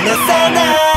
離さない